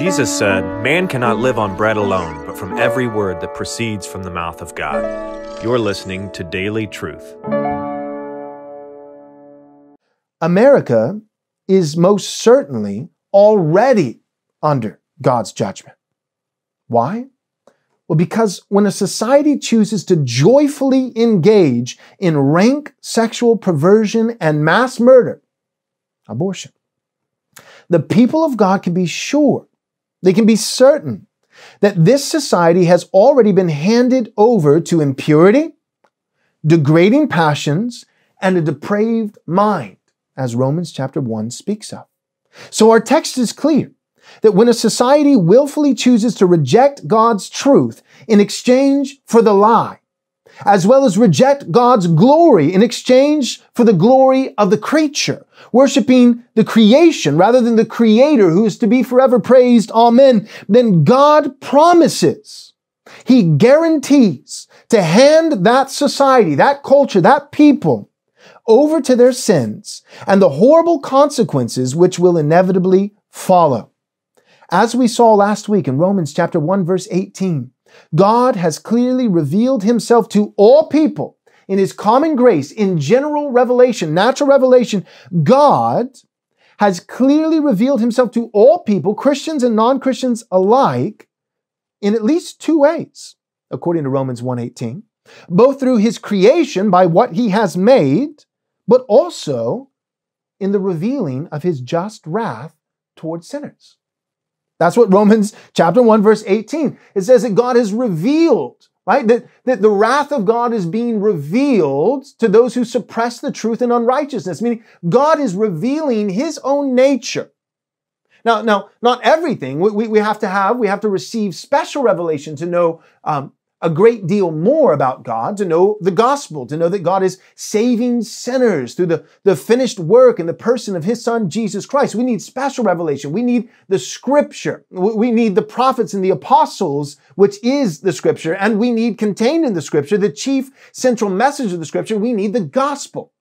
Jesus said, Man cannot live on bread alone, but from every word that proceeds from the mouth of God. You're listening to Daily Truth. America is most certainly already under God's judgment. Why? Well, because when a society chooses to joyfully engage in rank sexual perversion and mass murder, abortion, the people of God can be sure, they can be certain that this society has already been handed over to impurity, degrading passions, and a depraved mind, as Romans chapter 1 speaks of. So our text is clear that when a society willfully chooses to reject God's truth in exchange for the lie, as well as reject God's glory in exchange for the glory of the creature, worshiping the creation rather than the creator who is to be forever praised, amen, then God promises, He guarantees to hand that society, that culture, that people over to their sins and the horrible consequences which will inevitably follow. As we saw last week in Romans chapter 1 verse 18, God has clearly revealed himself to all people in his common grace, in general revelation, natural revelation. God has clearly revealed himself to all people, Christians and non-Christians alike, in at least two ways, according to Romans 1:18, both through his creation by what he has made, but also in the revealing of his just wrath towards sinners. That's what Romans chapter 1 verse 18. It says that God has revealed, right? That, that the wrath of God is being revealed to those who suppress the truth in unrighteousness, meaning God is revealing his own nature. Now, now, not everything. We, we have to have, we have to receive special revelation to know um, a great deal more about God, to know the gospel, to know that God is saving sinners through the, the finished work and the person of his son, Jesus Christ. We need special revelation. We need the scripture. We need the prophets and the apostles, which is the scripture. And we need contained in the scripture, the chief central message of the scripture. We need the gospel.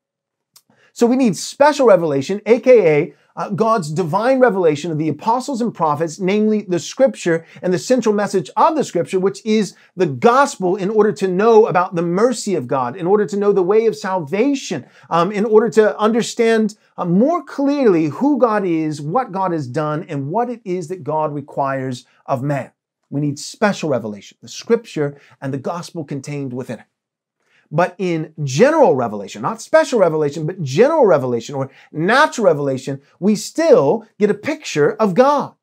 So we need special revelation, aka uh, God's divine revelation of the apostles and prophets, namely the scripture and the central message of the scripture, which is the gospel in order to know about the mercy of God, in order to know the way of salvation, um, in order to understand uh, more clearly who God is, what God has done, and what it is that God requires of man. We need special revelation, the scripture and the gospel contained within it. But in general revelation, not special revelation, but general revelation or natural revelation, we still get a picture of God.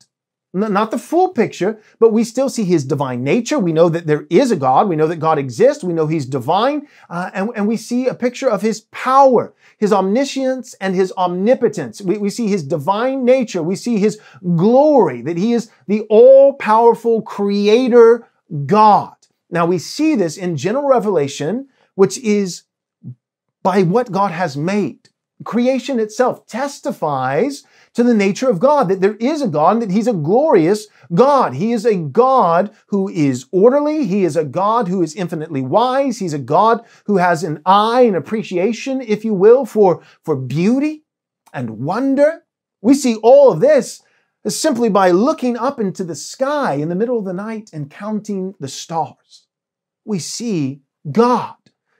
Not the full picture, but we still see his divine nature. We know that there is a God. We know that God exists. We know he's divine. Uh, and, and we see a picture of his power, his omniscience, and his omnipotence. We, we see his divine nature. We see his glory, that he is the all powerful creator God. Now we see this in general revelation which is by what God has made. Creation itself testifies to the nature of God, that there is a God, and that He's a glorious God. He is a God who is orderly. He is a God who is infinitely wise. He's a God who has an eye and appreciation, if you will, for, for beauty and wonder. We see all of this simply by looking up into the sky in the middle of the night and counting the stars. We see God.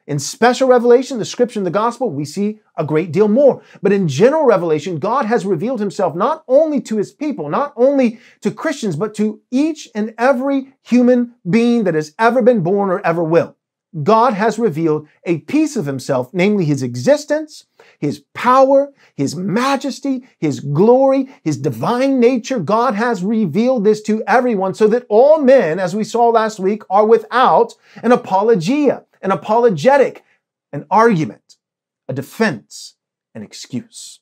In special revelation, the scripture and the gospel, we see a great deal more. But in general revelation, God has revealed himself not only to his people, not only to Christians, but to each and every human being that has ever been born or ever will. God has revealed a piece of himself, namely his existence, his power, his majesty, his glory, his divine nature. God has revealed this to everyone so that all men, as we saw last week, are without an apologia an apologetic, an argument, a defense, an excuse.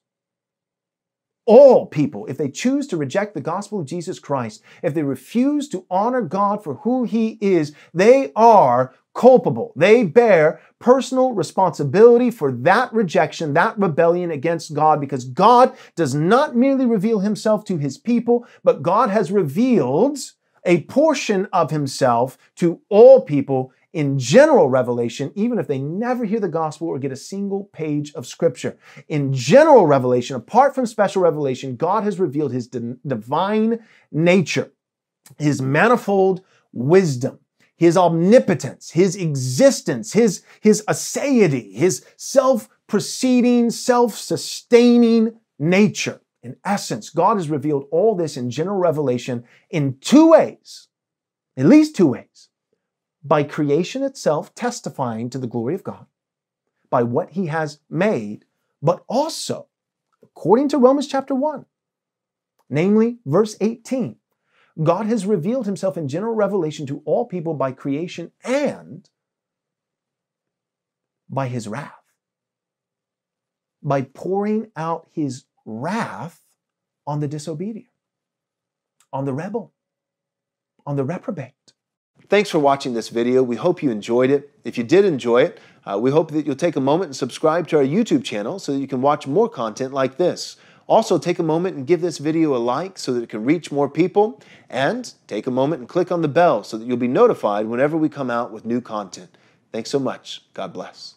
All people, if they choose to reject the gospel of Jesus Christ, if they refuse to honor God for who He is, they are culpable. They bear personal responsibility for that rejection, that rebellion against God, because God does not merely reveal Himself to His people, but God has revealed a portion of Himself to all people in general revelation, even if they never hear the gospel or get a single page of scripture. In general revelation, apart from special revelation, God has revealed his divine nature, his manifold wisdom, his omnipotence, his existence, his, his aseity, his self proceeding, self sustaining nature. In essence, God has revealed all this in general revelation in two ways, at least two ways. By creation itself testifying to the glory of God, by what he has made, but also, according to Romans chapter 1, namely verse 18, God has revealed himself in general revelation to all people by creation and by his wrath. By pouring out his wrath on the disobedient, on the rebel, on the reprobate. Thanks for watching this video. We hope you enjoyed it. If you did enjoy it, uh, we hope that you'll take a moment and subscribe to our YouTube channel so that you can watch more content like this. Also, take a moment and give this video a like so that it can reach more people. And take a moment and click on the bell so that you'll be notified whenever we come out with new content. Thanks so much. God bless.